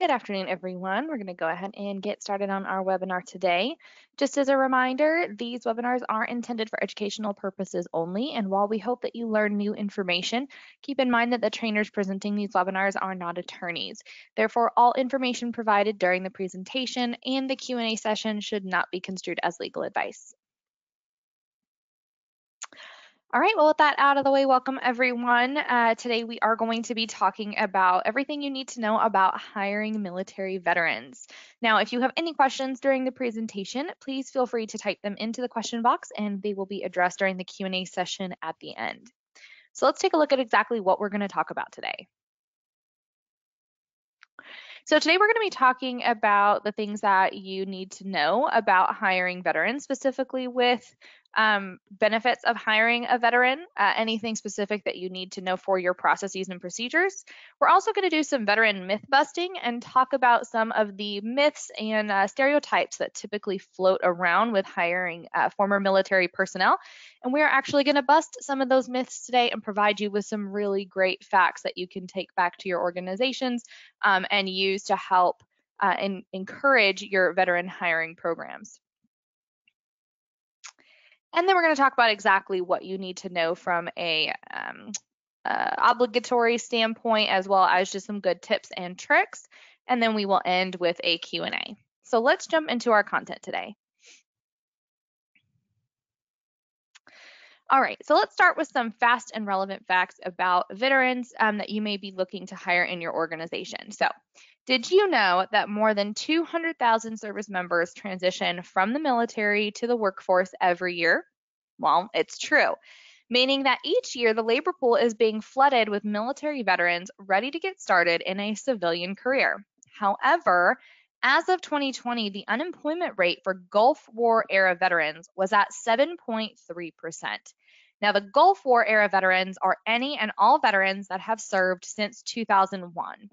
Good afternoon, everyone. We're going to go ahead and get started on our webinar today. Just as a reminder, these webinars are intended for educational purposes only, and while we hope that you learn new information, keep in mind that the trainers presenting these webinars are not attorneys. Therefore, all information provided during the presentation and the Q&A session should not be construed as legal advice. All right, well, with that out of the way, welcome everyone. Uh, today we are going to be talking about everything you need to know about hiring military veterans. Now, if you have any questions during the presentation, please feel free to type them into the question box and they will be addressed during the Q&A session at the end. So let's take a look at exactly what we're going to talk about today. So today we're going to be talking about the things that you need to know about hiring veterans, specifically with um, benefits of hiring a veteran, uh, anything specific that you need to know for your processes and procedures. We're also going to do some veteran myth busting and talk about some of the myths and uh, stereotypes that typically float around with hiring uh, former military personnel. And we're actually going to bust some of those myths today and provide you with some really great facts that you can take back to your organizations um, and use to help uh, and encourage your veteran hiring programs. And then we're going to talk about exactly what you need to know from a um, uh, obligatory standpoint, as well as just some good tips and tricks. And then we will end with a Q&A. So let's jump into our content today. All right, so let's start with some fast and relevant facts about veterans um, that you may be looking to hire in your organization. So did you know that more than 200,000 service members transition from the military to the workforce every year? Well, it's true, meaning that each year the labor pool is being flooded with military veterans ready to get started in a civilian career. However, as of 2020, the unemployment rate for Gulf War era veterans was at 7.3%. Now, the Gulf War era veterans are any and all veterans that have served since 2001.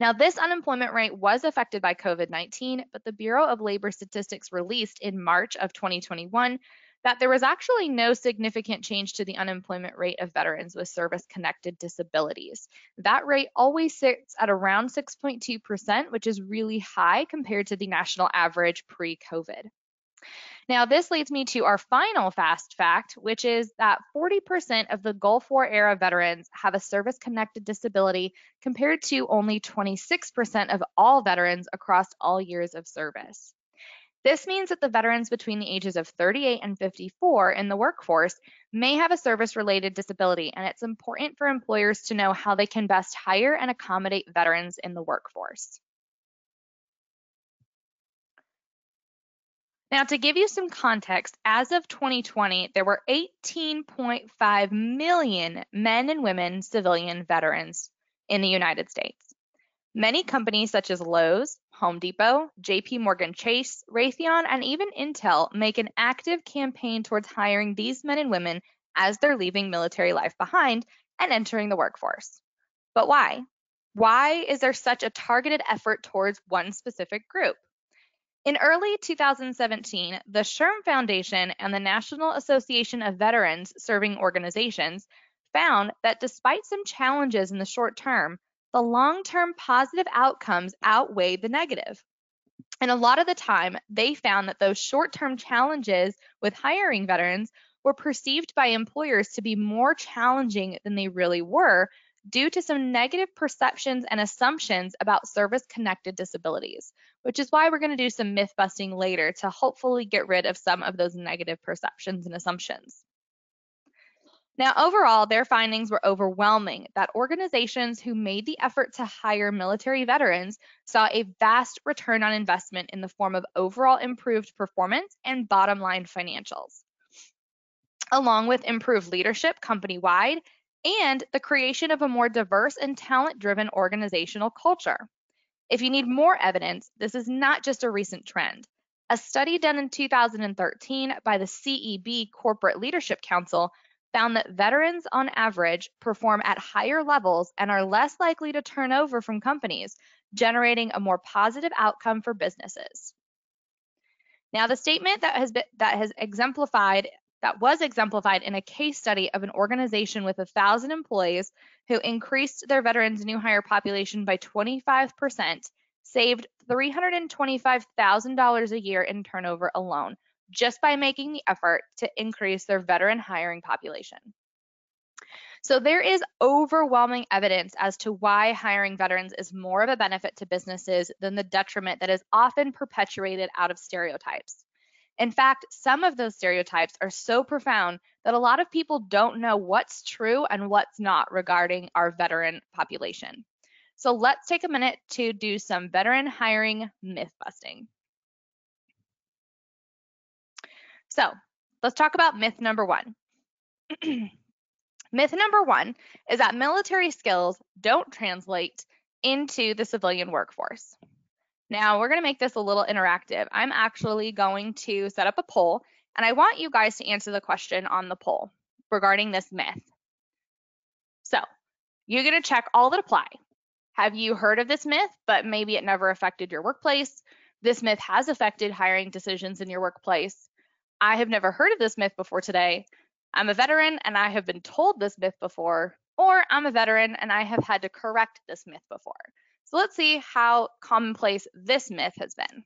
Now, this unemployment rate was affected by COVID 19, but the Bureau of Labor Statistics released in March of 2021 that there was actually no significant change to the unemployment rate of veterans with service connected disabilities. That rate always sits at around 6.2%, which is really high compared to the national average pre COVID. Now, this leads me to our final fast fact, which is that 40% of the Gulf War era veterans have a service connected disability compared to only 26% of all veterans across all years of service. This means that the veterans between the ages of 38 and 54 in the workforce may have a service related disability, and it's important for employers to know how they can best hire and accommodate veterans in the workforce. Now, to give you some context, as of 2020, there were 18.5 million men and women civilian veterans in the United States. Many companies such as Lowe's, Home Depot, JP Morgan Chase, Raytheon, and even Intel make an active campaign towards hiring these men and women as they're leaving military life behind and entering the workforce. But why? Why is there such a targeted effort towards one specific group? In early 2017, the SHRM Foundation and the National Association of Veterans Serving Organizations found that despite some challenges in the short term, the long term positive outcomes outweighed the negative. And a lot of the time, they found that those short term challenges with hiring veterans were perceived by employers to be more challenging than they really were due to some negative perceptions and assumptions about service connected disabilities, which is why we're going to do some myth busting later to hopefully get rid of some of those negative perceptions and assumptions. Now, overall, their findings were overwhelming that organizations who made the effort to hire military veterans saw a vast return on investment in the form of overall improved performance and bottom line financials, along with improved leadership company wide and the creation of a more diverse and talent driven organizational culture. If you need more evidence, this is not just a recent trend. A study done in 2013 by the CEB Corporate Leadership Council found that veterans on average perform at higher levels and are less likely to turn over from companies, generating a more positive outcome for businesses. Now, the statement that has been, that has exemplified that was exemplified in a case study of an organization with 1,000 employees who increased their veterans new hire population by 25%, saved $325,000 a year in turnover alone, just by making the effort to increase their veteran hiring population. So there is overwhelming evidence as to why hiring veterans is more of a benefit to businesses than the detriment that is often perpetuated out of stereotypes. In fact, some of those stereotypes are so profound that a lot of people don't know what's true and what's not regarding our veteran population. So let's take a minute to do some veteran hiring myth busting. So let's talk about myth number one. myth number one is that military skills don't translate into the civilian workforce. Now we're going to make this a little interactive. I'm actually going to set up a poll and I want you guys to answer the question on the poll regarding this myth. So you're going to check all that apply. Have you heard of this myth, but maybe it never affected your workplace? This myth has affected hiring decisions in your workplace. I have never heard of this myth before today. I'm a veteran and I have been told this myth before, or I'm a veteran and I have had to correct this myth before. So let's see how commonplace this myth has been.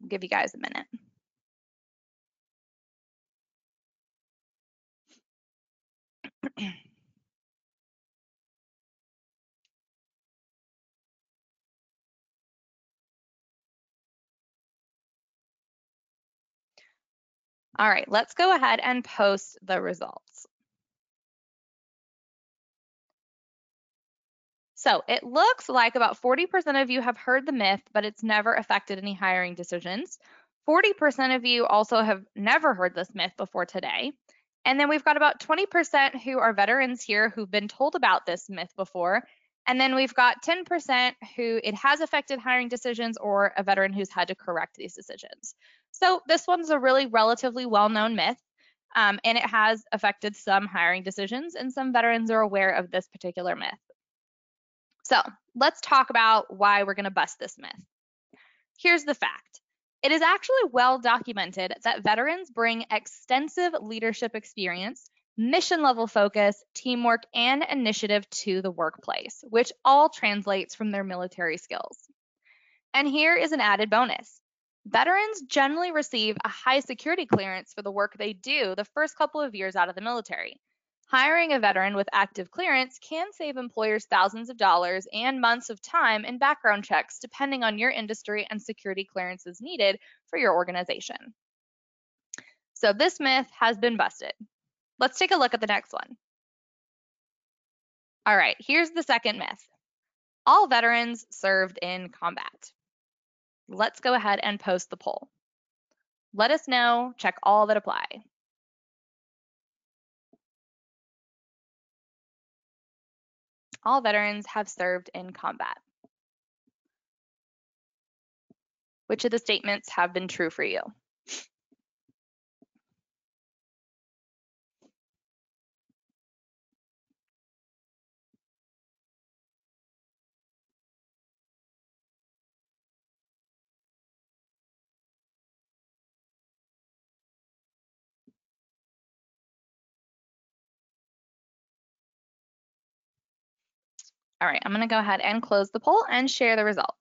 I'll give you guys a minute. All right, let's go ahead and post the results. So it looks like about 40% of you have heard the myth, but it's never affected any hiring decisions. 40% of you also have never heard this myth before today. And then we've got about 20% who are veterans here who've been told about this myth before. And then we've got 10% who it has affected hiring decisions or a veteran who's had to correct these decisions. So this one's a really relatively well-known myth, um, and it has affected some hiring decisions, and some veterans are aware of this particular myth. So let's talk about why we're going to bust this myth. Here's the fact. It is actually well documented that veterans bring extensive leadership experience, mission level focus, teamwork, and initiative to the workplace, which all translates from their military skills. And here is an added bonus. Veterans generally receive a high security clearance for the work they do the first couple of years out of the military. Hiring a veteran with active clearance can save employers thousands of dollars and months of time in background checks, depending on your industry and security clearances needed for your organization. So this myth has been busted. Let's take a look at the next one. All right, here's the second myth. All veterans served in combat let's go ahead and post the poll. Let us know, check all that apply. All veterans have served in combat. Which of the statements have been true for you? All right, I'm going to go ahead and close the poll and share the results.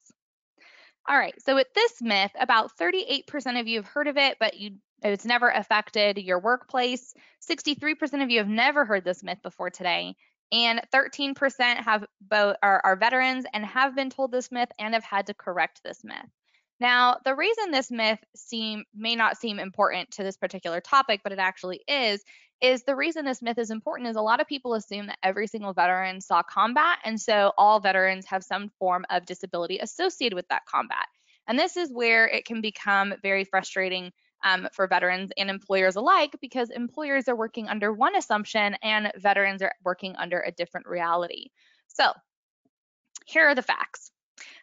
All right, so with this myth, about 38% of you have heard of it, but you it's never affected your workplace. 63% of you have never heard this myth before today, and 13% have both are, are veterans and have been told this myth and have had to correct this myth. Now, the reason this myth seem may not seem important to this particular topic, but it actually is, is the reason this myth is important is a lot of people assume that every single veteran saw combat, and so all veterans have some form of disability associated with that combat. And this is where it can become very frustrating um, for veterans and employers alike because employers are working under one assumption and veterans are working under a different reality. So here are the facts.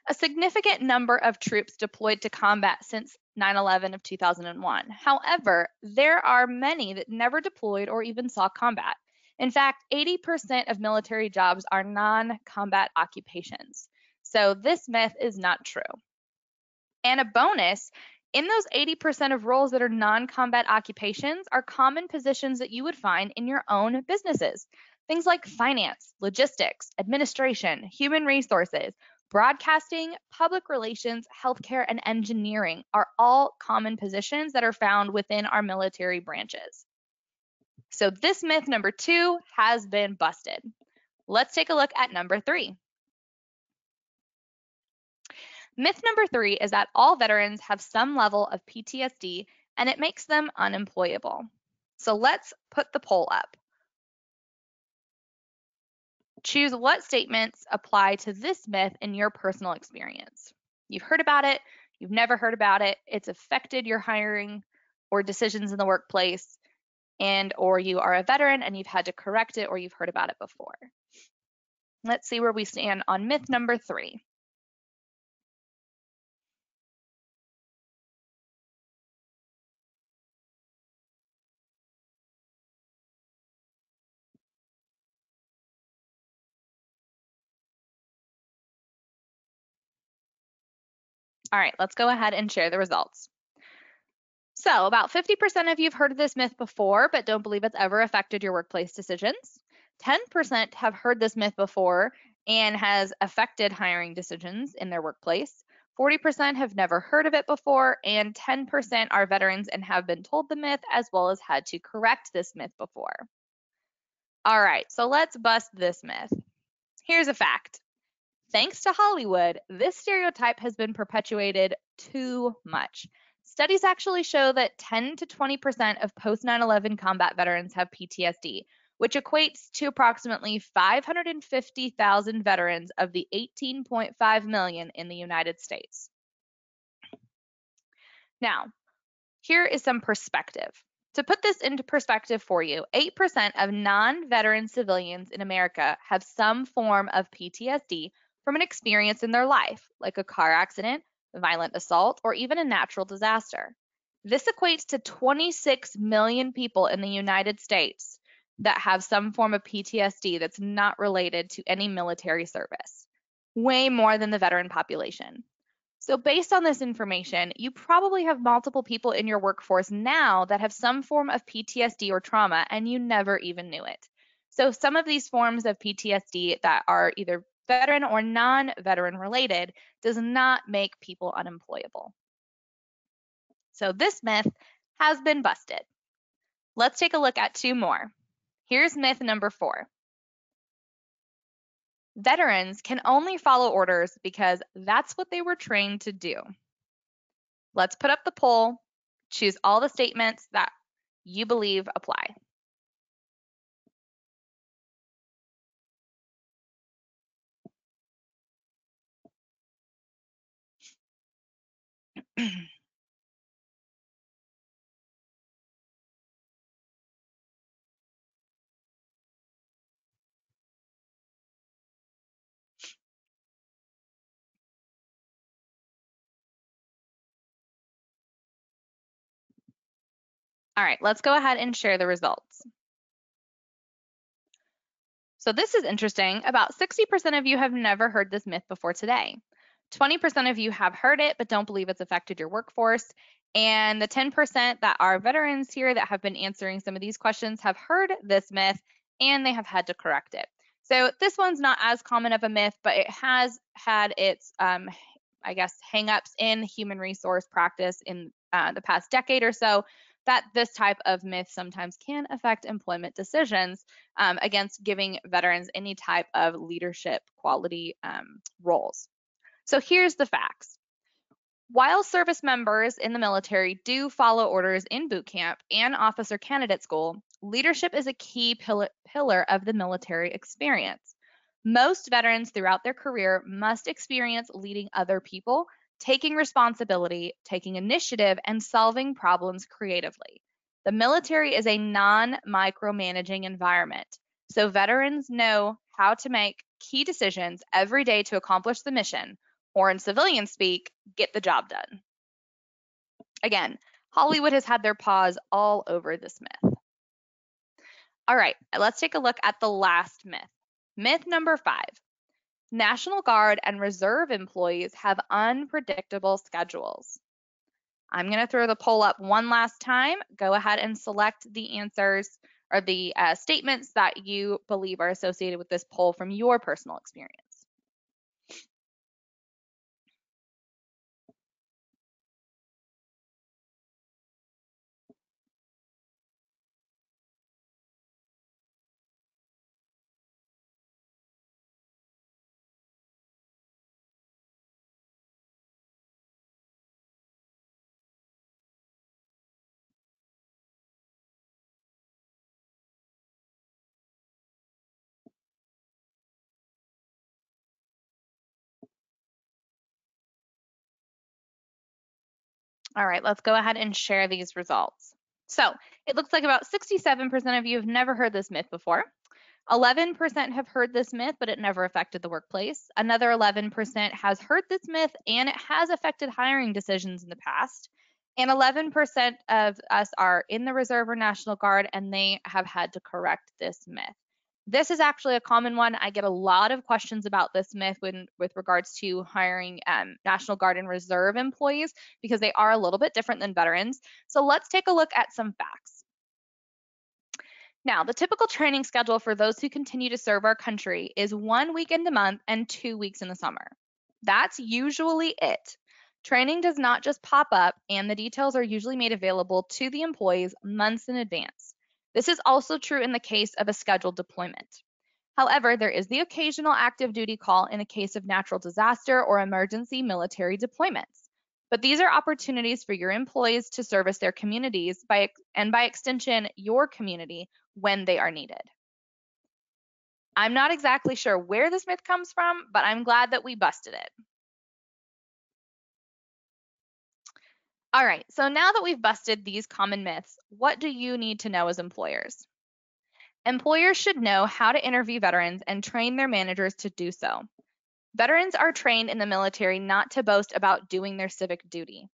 A significant number of troops deployed to combat since 9/11 of 2001. However, there are many that never deployed or even saw combat. In fact, 80% of military jobs are non-combat occupations. So this myth is not true. And a bonus In those 80% of roles that are non combat occupations are common positions that you would find in your own businesses. Things like finance, logistics, administration, human resources, broadcasting, public relations, healthcare, and engineering are all common positions that are found within our military branches. So this myth number two has been busted. Let's take a look at number three. Myth number three is that all veterans have some level of PTSD and it makes them unemployable. So let's put the poll up. Choose what statements apply to this myth in your personal experience. You've heard about it, you've never heard about it, it's affected your hiring or decisions in the workplace, and or you are a veteran and you've had to correct it or you've heard about it before. Let's see where we stand on myth number three. All right, let's go ahead and share the results. So about 50% of you have heard of this myth before, but don't believe it's ever affected your workplace decisions. 10% have heard this myth before and has affected hiring decisions in their workplace. 40% have never heard of it before, and 10% are veterans and have been told the myth as well as had to correct this myth before. All right, so let's bust this myth. Here's a fact Thanks to Hollywood, this stereotype has been perpetuated too much. Studies actually show that 10 to 20% of post 9 11 combat veterans have PTSD, which equates to approximately 550,000 veterans of the 18.5 million in the United States. Now, here is some perspective. To put this into perspective for you, 8% of non veteran civilians in America have some form of PTSD from an experience in their life, like a car accident, violent assault, or even a natural disaster. This equates to 26 million people in the United States that have some form of PTSD that's not related to any military service, way more than the veteran population. So, based on this information, you probably have multiple people in your workforce now that have some form of PTSD or trauma and you never even knew it. So, some of these forms of PTSD that are either veteran or non veteran related does not make people unemployable. So this myth has been busted. Let's take a look at two more. Here's myth number four. Veterans can only follow orders because that's what they were trained to do. Let's put up the poll, choose all the statements that you believe apply. All right, let's go ahead and share the results. So this is interesting. About 60% of you have never heard this myth before today. 20% of you have heard it but don't believe it's affected your workforce. And the 10% that are veterans here that have been answering some of these questions have heard this myth and they have had to correct it. So this one's not as common of a myth, but it has had its, um, I guess, hangups in human resource practice in uh, the past decade or so that this type of myth sometimes can affect employment decisions um, against giving veterans any type of leadership quality um, roles. So here's the facts. While service members in the military do follow orders in boot camp and officer candidate school, leadership is a key pillar of the military experience. Most veterans throughout their career must experience leading other people, taking responsibility, taking initiative, and solving problems creatively. The military is a non micromanaging environment, so veterans know how to make key decisions every day to accomplish the mission or in civilian speak, get the job done. Again, Hollywood has had their paws all over this myth. All right, let's take a look at the last myth. Myth number five National Guard and Reserve employees have unpredictable schedules. I'm going to throw the poll up one last time. Go ahead and select the answers or the uh, statements that you believe are associated with this poll from your personal experience. All right, let's go ahead and share these results. So it looks like about 67% of you have never heard this myth before. 11% have heard this myth, but it never affected the workplace. Another 11% has heard this myth and it has affected hiring decisions in the past. And 11% of us are in the Reserve or National Guard and they have had to correct this myth. This is actually a common one. I get a lot of questions about this myth when, with regards to hiring um, National Guard and Reserve employees because they are a little bit different than veterans. So let's take a look at some facts. Now, the typical training schedule for those who continue to serve our country is one weekend a month and two weeks in the summer. That's usually it. Training does not just pop up, and the details are usually made available to the employees months in advance. This is also true in the case of a scheduled deployment. However, there is the occasional active duty call in the case of natural disaster or emergency military deployments. But these are opportunities for your employees to service their communities by, and by extension, your community when they are needed. I'm not exactly sure where this myth comes from, but I'm glad that we busted it. All right, so now that we've busted these common myths, what do you need to know as employers? Employers should know how to interview veterans and train their managers to do so. Veterans are trained in the military not to boast about doing their civic duty.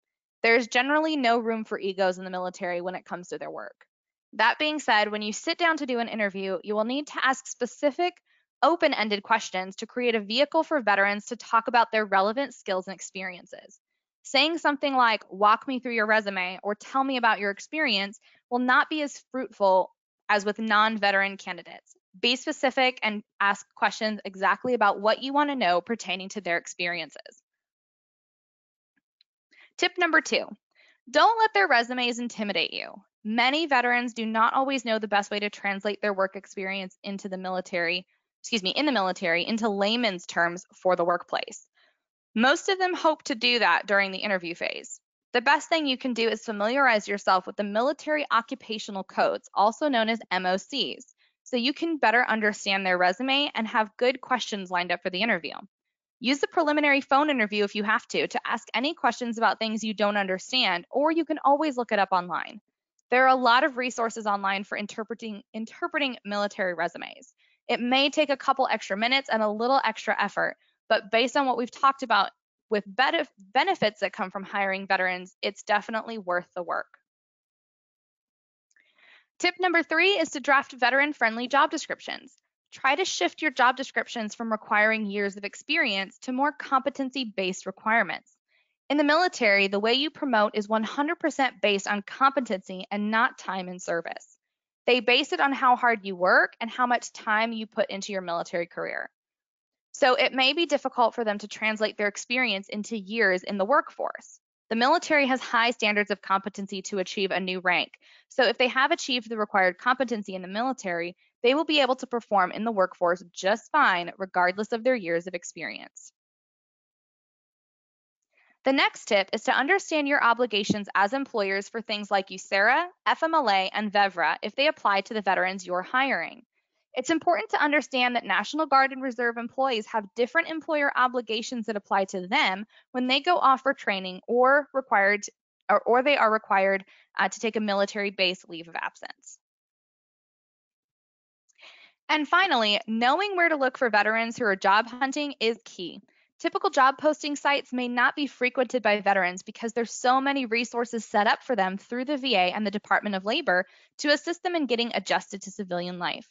There is generally no room for egos in the military when it comes to their work. That being said, when you sit down to do an interview, you will need to ask specific, open ended questions to create a vehicle for veterans to talk about their relevant skills and experiences. Saying something like, walk me through your resume or tell me about your experience will not be as fruitful as with non veteran candidates. Be specific and ask questions exactly about what you want to know pertaining to their experiences. Tip number two don't let their resumes intimidate you. Many veterans do not always know the best way to translate their work experience into the military, excuse me, in the military into layman's terms for the workplace. Most of them hope to do that during the interview phase. The best thing you can do is familiarize yourself with the military occupational codes, also known as MOCs, so you can better understand their resume and have good questions lined up for the interview. Use the preliminary phone interview if you have to to ask any questions about things you don't understand, or you can always look it up online. There are a lot of resources online for interpreting interpreting military resumes. It may take a couple extra minutes and a little extra effort, but based on what we've talked about with benefits that come from hiring veterans, it's definitely worth the work. Tip number three is to draft veteran friendly job descriptions. Try to shift your job descriptions from requiring years of experience to more competency based requirements. In the military, the way you promote is 100% based on competency and not time in service. They base it on how hard you work and how much time you put into your military career. So it may be difficult for them to translate their experience into years in the workforce. The military has high standards of competency to achieve a new rank. So if they have achieved the required competency in the military, they will be able to perform in the workforce just fine, regardless of their years of experience. The next tip is to understand your obligations as employers for things like USERRA, FMLA, and VEVRA if they apply to the veterans you're hiring. It's important to understand that National Guard and Reserve employees have different employer obligations that apply to them when they go off for training or required or, or they are required uh, to take a military base leave of absence. And finally, knowing where to look for veterans who are job hunting is key. Typical job posting sites may not be frequented by veterans because there's so many resources set up for them through the VA and the Department of Labor to assist them in getting adjusted to civilian life.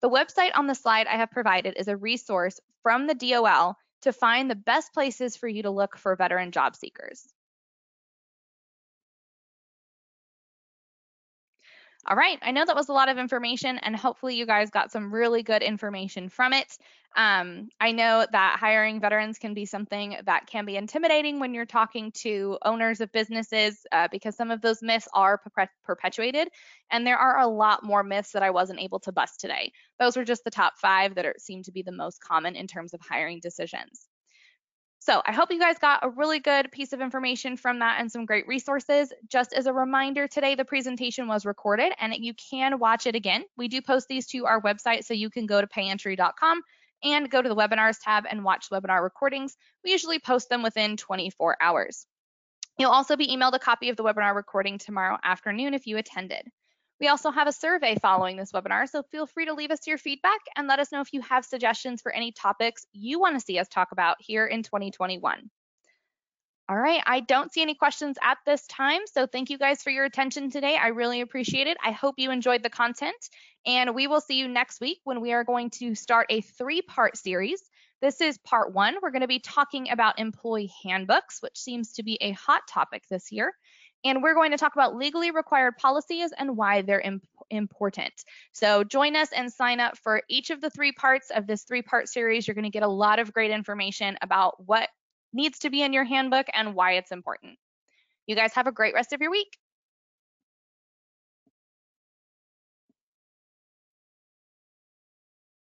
The website on the slide I have provided is a resource from the DOL to find the best places for you to look for veteran job seekers. All right, I know that was a lot of information, and hopefully you guys got some really good information from it. Um, I know that hiring veterans can be something that can be intimidating when you're talking to owners of businesses uh, because some of those myths are perpetuated, and there are a lot more myths that I wasn't able to bust today. Those were just the top five that are, seem to be the most common in terms of hiring decisions. So I hope you guys got a really good piece of information from that and some great resources. Just as a reminder, today the presentation was recorded and you can watch it again. We do post these to our website, so you can go to payentry.com and go to the webinars tab and watch webinar recordings. We usually post them within 24 hours. You'll also be emailed a copy of the webinar recording tomorrow afternoon if you attended. We also have a survey following this webinar, so feel free to leave us your feedback and let us know if you have suggestions for any topics you want to see us talk about here in 2021. All right, I don't see any questions at this time, so thank you guys for your attention today. I really appreciate it. I hope you enjoyed the content, and we will see you next week when we are going to start a three-part series. This is part one. We're going to be talking about employee handbooks, which seems to be a hot topic this year and we're going to talk about legally required policies and why they're imp important. So join us and sign up for each of the three parts of this three part series. You're going to get a lot of great information about what needs to be in your handbook and why it's important. You guys have a great rest of your week.